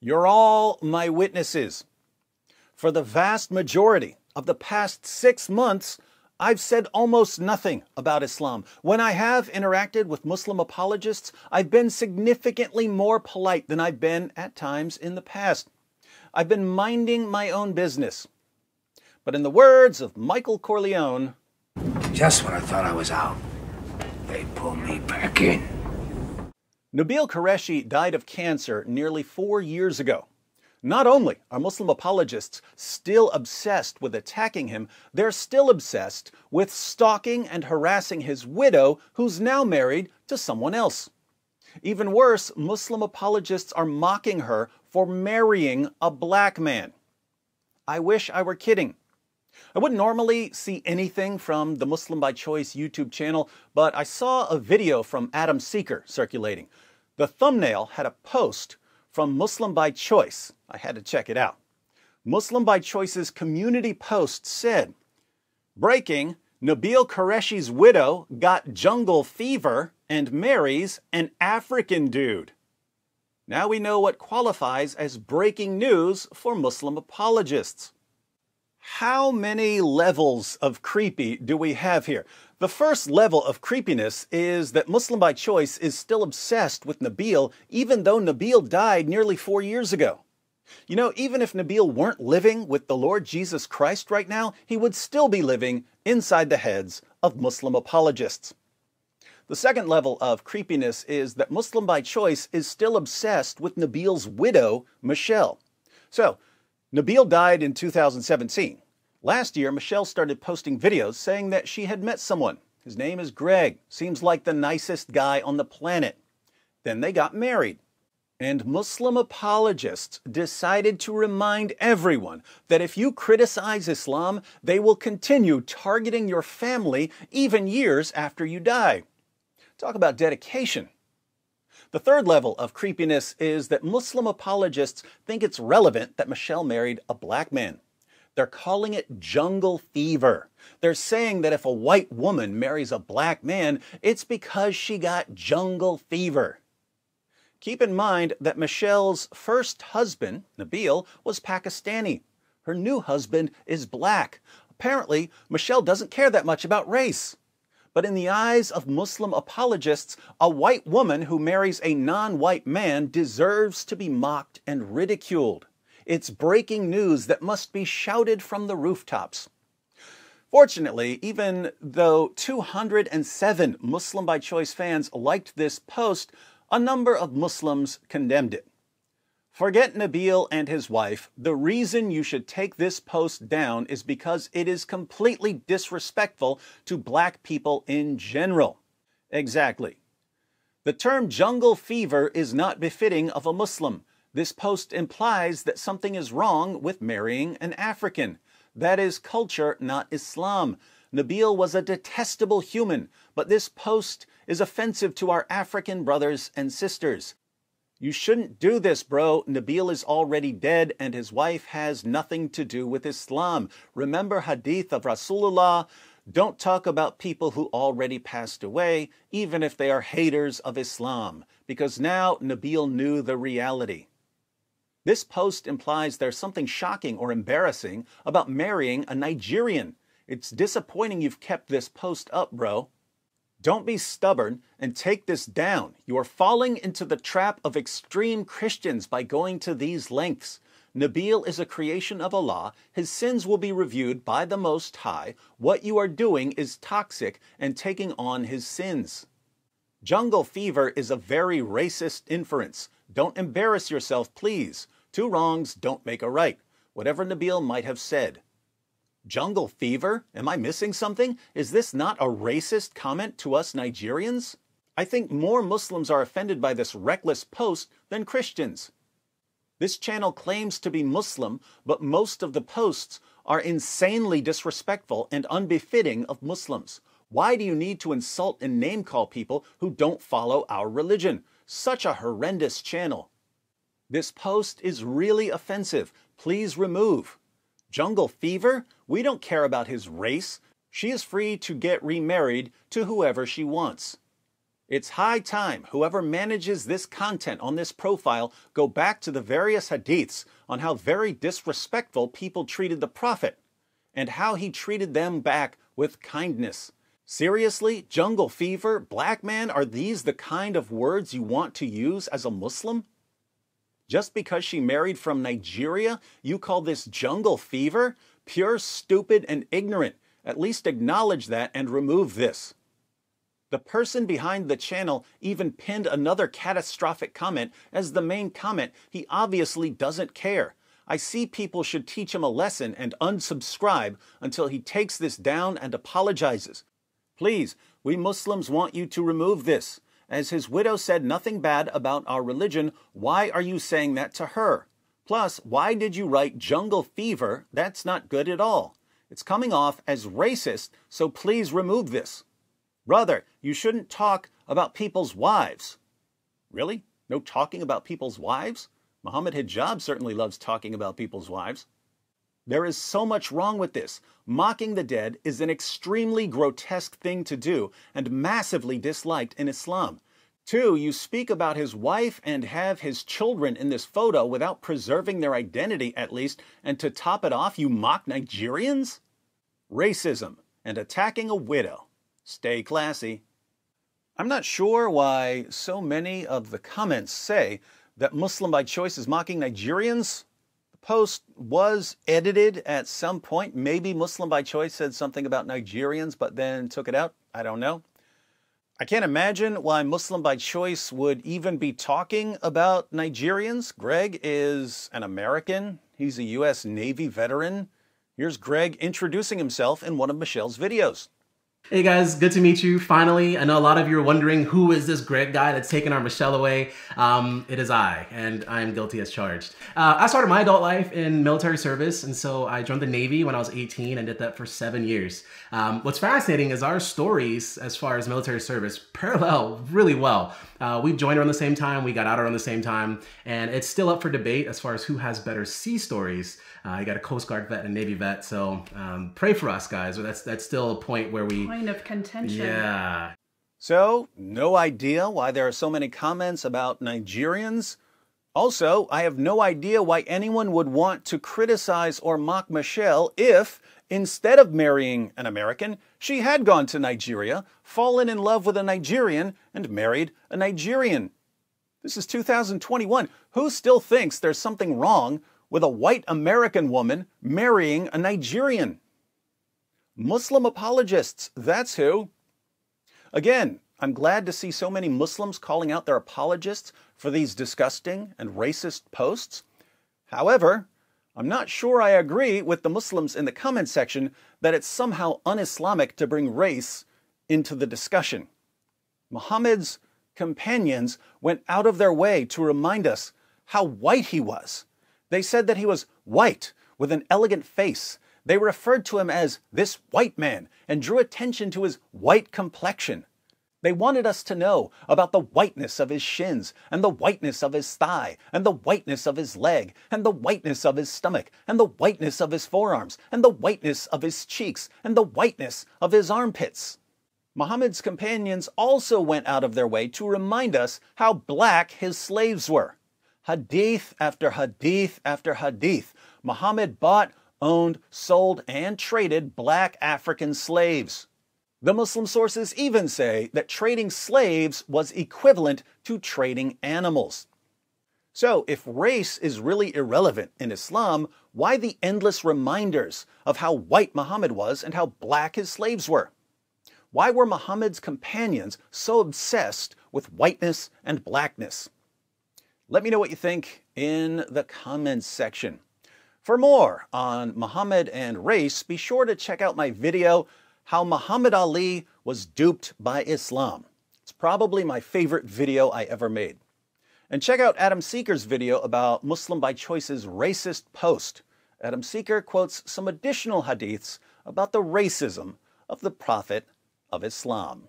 You're all my witnesses. For the vast majority of the past six months, I've said almost nothing about Islam. When I have interacted with Muslim apologists, I've been significantly more polite than I've been at times in the past. I've been minding my own business. But in the words of Michael Corleone, just when I thought I was out, they pull me back in. Nabeel Qureshi died of cancer nearly four years ago. Not only are Muslim apologists still obsessed with attacking him, they're still obsessed with stalking and harassing his widow, who's now married to someone else. Even worse, Muslim apologists are mocking her for marrying a black man. I wish I were kidding. I wouldn't normally see anything from the Muslim by Choice YouTube channel, but I saw a video from Adam Seeker circulating. The thumbnail had a post from Muslim by Choice. I had to check it out. Muslim by Choice's community post said, Breaking, Nabeel Qureshi's widow got jungle fever and marries an African dude. Now we know what qualifies as breaking news for Muslim apologists. How many levels of creepy do we have here? The first level of creepiness is that Muslim by Choice is still obsessed with Nabeel, even though Nabeel died nearly four years ago. You know, even if Nabeel weren't living with the Lord Jesus Christ right now, he would still be living inside the heads of Muslim apologists. The second level of creepiness is that Muslim by Choice is still obsessed with Nabeel's widow, Michelle. So, Nabeel died in 2017. Last year, Michelle started posting videos saying that she had met someone. His name is Greg. Seems like the nicest guy on the planet. Then they got married. And Muslim apologists decided to remind everyone that if you criticize Islam, they will continue targeting your family even years after you die. Talk about dedication. The third level of creepiness is that Muslim apologists think it's relevant that Michelle married a black man. They're calling it jungle fever. They're saying that if a white woman marries a black man, it's because she got jungle fever. Keep in mind that Michelle's first husband, Nabeel, was Pakistani. Her new husband is black. Apparently, Michelle doesn't care that much about race. But in the eyes of Muslim apologists, a white woman who marries a non white man deserves to be mocked and ridiculed. It's breaking news that must be shouted from the rooftops. Fortunately, even though 207 Muslim by Choice fans liked this post, a number of Muslims condemned it. Forget Nabeel and his wife. The reason you should take this post down is because it is completely disrespectful to black people in general. Exactly. The term jungle fever is not befitting of a Muslim. This post implies that something is wrong with marrying an African. That is culture, not Islam. Nabeel was a detestable human, but this post is offensive to our African brothers and sisters. You shouldn't do this, bro. Nabeel is already dead and his wife has nothing to do with Islam. Remember hadith of Rasulullah. Don't talk about people who already passed away, even if they are haters of Islam, because now Nabeel knew the reality. This post implies there's something shocking or embarrassing about marrying a Nigerian. It's disappointing you've kept this post up, bro. Don't be stubborn and take this down. You are falling into the trap of extreme Christians by going to these lengths. Nabeel is a creation of Allah. His sins will be reviewed by the Most High. What you are doing is toxic and taking on his sins. Jungle fever is a very racist inference. Don't embarrass yourself, please. Two wrongs don't make a right. Whatever Nabeel might have said. Jungle fever? Am I missing something? Is this not a racist comment to us Nigerians? I think more Muslims are offended by this reckless post than Christians. This channel claims to be Muslim, but most of the posts are insanely disrespectful and unbefitting of Muslims. Why do you need to insult and name call people who don't follow our religion? Such a horrendous channel. This post is really offensive. Please remove. Jungle Fever? We don't care about his race. She is free to get remarried to whoever she wants. It's high time whoever manages this content on this profile go back to the various hadiths on how very disrespectful people treated the Prophet and how he treated them back with kindness. Seriously, jungle fever, black man, are these the kind of words you want to use as a Muslim? Just because she married from Nigeria, you call this jungle fever? Pure, stupid, and ignorant. At least acknowledge that and remove this. The person behind the channel even pinned another catastrophic comment as the main comment. He obviously doesn't care. I see people should teach him a lesson and unsubscribe until he takes this down and apologizes. Please, we Muslims want you to remove this. As his widow said nothing bad about our religion, why are you saying that to her? Plus, why did you write jungle fever? That's not good at all. It's coming off as racist, so please remove this. Brother, you shouldn't talk about people's wives. Really? No talking about people's wives? Muhammad Hijab certainly loves talking about people's wives. There is so much wrong with this. Mocking the dead is an extremely grotesque thing to do and massively disliked in Islam. Two, you speak about his wife and have his children in this photo without preserving their identity at least, and to top it off, you mock Nigerians? Racism and attacking a widow. Stay classy. I'm not sure why so many of the comments say that Muslim by choice is mocking Nigerians. Post was edited at some point. Maybe Muslim by choice said something about Nigerians, but then took it out. I don't know. I can't imagine why Muslim by choice would even be talking about Nigerians. Greg is an American, he's a U.S. Navy veteran. Here's Greg introducing himself in one of Michelle's videos. Hey guys, good to meet you finally. I know a lot of you are wondering who is this Greg guy that's taking our Michelle away. Um, it is I, and I am guilty as charged. Uh, I started my adult life in military service, and so I joined the Navy when I was 18 and did that for seven years. Um, what's fascinating is our stories, as far as military service, parallel really well. Uh, we joined around the same time, we got out around the same time, and it's still up for debate as far as who has better sea stories. Uh, got a Coast Guard vet and a Navy vet, so um, pray for us, guys. That's that's still a point where we point of contention. Yeah. So, no idea why there are so many comments about Nigerians. Also, I have no idea why anyone would want to criticize or mock Michelle if, instead of marrying an American, she had gone to Nigeria, fallen in love with a Nigerian, and married a Nigerian. This is 2021. Who still thinks there's something wrong with a white American woman marrying a Nigerian? Muslim apologists, that's who. Again, I'm glad to see so many Muslims calling out their apologists for these disgusting and racist posts. However, I'm not sure I agree with the Muslims in the comment section that it's somehow un Islamic to bring race into the discussion. Muhammad's companions went out of their way to remind us how white he was. They said that he was white with an elegant face they referred to him as this white man and drew attention to his white complexion. They wanted us to know about the whiteness of his shins, and the whiteness of his thigh, and the whiteness of his leg, and the whiteness of his stomach, and the whiteness of his forearms, and the whiteness of his cheeks, and the whiteness of his armpits. Muhammad's companions also went out of their way to remind us how black his slaves were. Hadith after hadith after hadith, Muhammad bought owned, sold, and traded black African slaves. The Muslim sources even say that trading slaves was equivalent to trading animals. So, if race is really irrelevant in Islam, why the endless reminders of how white Muhammad was and how black his slaves were? Why were Muhammad's companions so obsessed with whiteness and blackness? Let me know what you think in the comments section. For more on Muhammad and race, be sure to check out my video, How Muhammad Ali Was Duped by Islam. It's probably my favorite video I ever made. And check out Adam Seeker's video about Muslim by Choice's racist post. Adam Seeker quotes some additional hadiths about the racism of the Prophet of Islam.